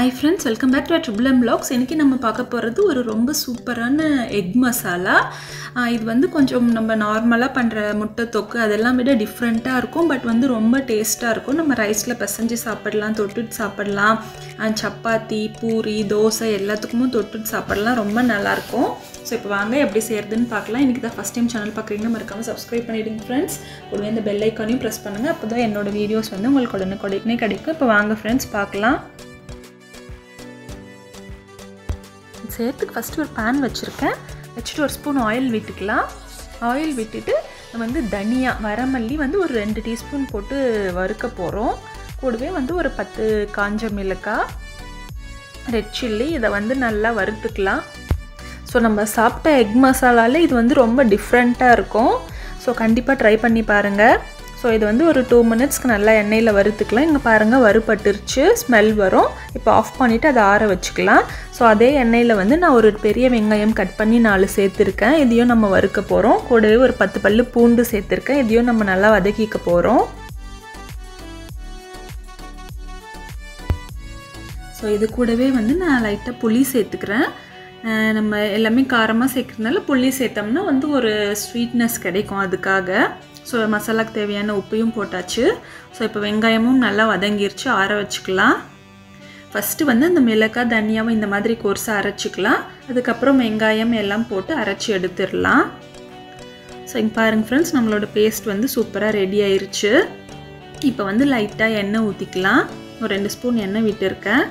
Hi friends welcome back to triple M blocks இன்றைக்கி நம்ம பார்க்க போகிறது ஒரு ரொம்ப சூப்பரான எக் மசாலா இது வந்து கொஞ்சம் நம்ம நார்மலாக பண்ணுற முட்டை தொக்கு அதெல்லாம் விட டிஃப்ரெண்ட்டாக இருக்கும். பட் வந்து ரொம்ப டேஸ்ட்டாக இருக்கும். நம்ம ரைஸில் பிசைஞ்சு சாப்பிடலாம் தொட்டுட்டு சாப்பிடலாம். அண்ட் சப்பாத்தி பூரி தோசை எல்லாத்துக்குமே தொட்டுட்டு சாப்பிடலாம். ரொம்ப நல்லாயிருக்கும் ஸோ இப்போ வாங்க எப்படி செய்கிறதுன்னு பார்க்கலாம். இன்றைக்கி தான் ஃபஸ்ட் டைம் சேனல் பார்க்குறீங்கன்னா மறக்காமல் சப்ஸ்கிரைப் பண்ணிவிடுங்க ஃப்ரெண்ட்ஸ் கூடவே இந்த பெல் ஐக்கானையும் ப்ரெஸ் பண்ணுங்கள் அப்போ தான் என்னோட வீடியோஸ் வந்து உங்களுக்கு உடனே உடனே கிடைக்கும். இப்போ வாங்க ஃப்ரெண்ட்ஸ் பார்க்கலாம். சேர்த்துக்கு ஃபஸ்ட்டு ஒரு பேன் வச்சுருக்கேன். வச்சுட்டு ஒரு ஸ்பூன் ஆயில் விட்டுக்கலாம். ஆயில் விட்டுட்டு வந்து தனியா வரமல்லி வந்து ஒரு ரெண்டு டீஸ்பூன் போட்டு வறுக்க போகிறோம் கூடவே வந்து ஒரு பத்து காஞ்ச மிளகாய் ரெட் சில்லி இதை வந்து நல்லா வறுத்துக்கலாம். ஸோ நம்ம சாப்பிட்ட எக் மசாலாவில் இது வந்து ரொம்ப டிஃப்ரெண்ட்டாக இருக்கும். ஸோ கண்டிப்பாக ட்ரை பண்ணி பாருங்கள் ஸோ இது வந்து ஒரு டூ மினிட்ஸ்க்கு நல்லா எண்ணெயில் வறுத்துக்கலாம். இங்கே பாருங்கள் வறுபட்டுருச்சு. ஸ்மெல் வரும். இப்போ ஆஃப் பண்ணிவிட்டு அதை ஆற வச்சுக்கலாம். ஸோ அதே எண்ணெயில் வந்து நான் ஒரு பெரிய வெங்காயம் கட் பண்ணி நாலு சேர்த்துருக்கேன். இதையும் நம்ம வறுக்க போகிறோம் கூடவே ஒரு பத்து பல்லு பூண்டு சேர்த்துருக்கேன். இதையும் நம்ம நல்லா வதக்கிக்க போகிறோம் ஸோ இது கூடவே வந்து நான் லைட்டாக புளி சேர்த்துக்கிறேன். நம்ம எல்லாமே காரமாக சேர்க்குறதுனால புளி சேர்த்தோம்னா வந்து ஒரு ஸ்வீட்னஸ் கிடைக்கும் அதுக்காக. ஸோ மசாலாக்கு தேவையான உப்பையும் போட்டாச்சு. ஸோ இப்போ வெங்காயமும் நல்லா வதங்கிருச்சு. ஆற வச்சுக்கலாம். ஃபஸ்ட்டு வந்து அந்த மிளகாய் தனியாவும் இந்த மாதிரி கோர்ஸாக அரைச்சிக்கலாம். அதுக்கப்புறம் வெங்காயம் எல்லாம் போட்டு அரைச்சி எடுத்துடலாம். ஸோ இங்கே பாருங்கள் ஃப்ரெண்ட்ஸ் நம்மளோட பேஸ்ட் வந்து சூப்பராக ரெடி ஆயிருச்சு. இப்போ வந்து லைட்டாக எண்ணெய் ஊற்றிக்கலாம் ஒரு ரெண்டு ஸ்பூன் எண்ணெய் விட்டுருக்கேன்.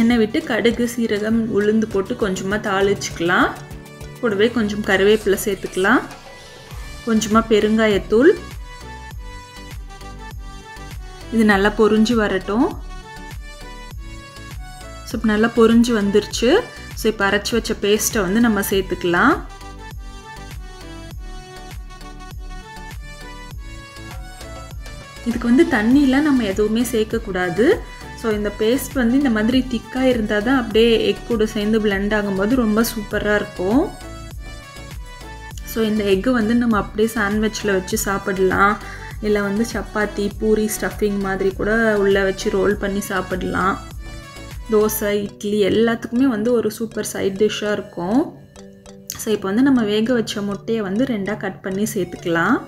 எண்ணெய் விட்டு கடுகு சீரகம் உளுந்து போட்டு கொஞ்சமாக தாளிச்சுக்கலாம். கூடவே கொஞ்சம் கருவேப்பிலை சேர்த்துக்கலாம். கொஞ்சமாக பெருங்காயத்தூள். இது நல்லா பொறிஞ்சு வரட்டும். ஸோ இப்போ நல்லா பொறிஞ்சு வந்துருச்சு. ஸோ இப்போ அரைச்சி வச்ச பேஸ்ட்டை வந்து நம்ம சேர்த்துக்கலாம். இதுக்கு வந்து தண்ணியெலாம் நம்ம எதுவுமே சேர்க்கக்கூடாது. ஸோ இந்த பேஸ்ட் வந்து இந்த மாதிரி திக்காக இருந்தால் தான் அப்படியே எக் கூட சேர்ந்து பிளெண்ட் ஆகும்போது ரொம்ப சூப்பராக இருக்கும். ஸோ இந்த எக்கு வந்து நம்ம அப்படியே சாண்ட்விச்சில் வச்சு சாப்பிடலாம். இல்லை வந்து சப்பாத்தி பூரி ஸ்டஃபிங் மாதிரி கூட உள்ளே வச்சு ரோல் பண்ணி சாப்பிடலாம். தோசை இட்லி எல்லாத்துக்குமே வந்து ஒரு சூப்பர் சைட் டிஷ்ஷாக இருக்கும். ஸோ இப்போ வந்து நம்ம வேக வச்ச முட்டையை வந்து ரெண்டாக கட் பண்ணி சேர்த்துக்கலாம்.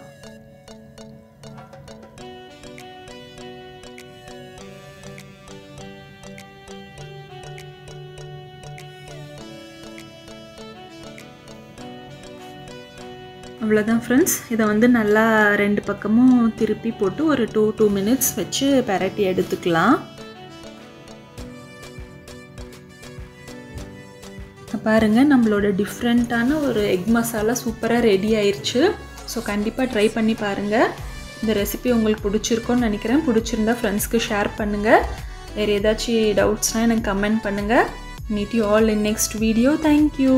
அவ்வளோதான் ஃப்ரெண்ட்ஸ் இதை வந்து நல்லா ரெண்டு பக்கமும் திருப்பி போட்டு ஒரு டூ டூ மினிட்ஸ் வச்சு பரட்டி எடுத்துக்கலாம். பாருங்கள் நம்மளோட டிஃப்ரெண்ட்டான ஒரு எக் மசாலா சூப்பராக ரெடி ஆயிடுச்சு ஸோ கண்டிப்பாக ட்ரை பண்ணி பாருங்கள் இந்த ரெசிபி உங்களுக்கு பிடிச்சிருக்கோன்னு நினைக்கிறேன். பிடிச்சிருந்தா ஃப்ரெண்ட்ஸ்க்கு ஷேர் பண்ணுங்கள் வேறு ஏதாச்சும் டவுட்ஸ்னால் எனக்கு கமெண்ட் பண்ணுங்கள் meet you all in next video thank you